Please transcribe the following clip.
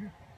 here.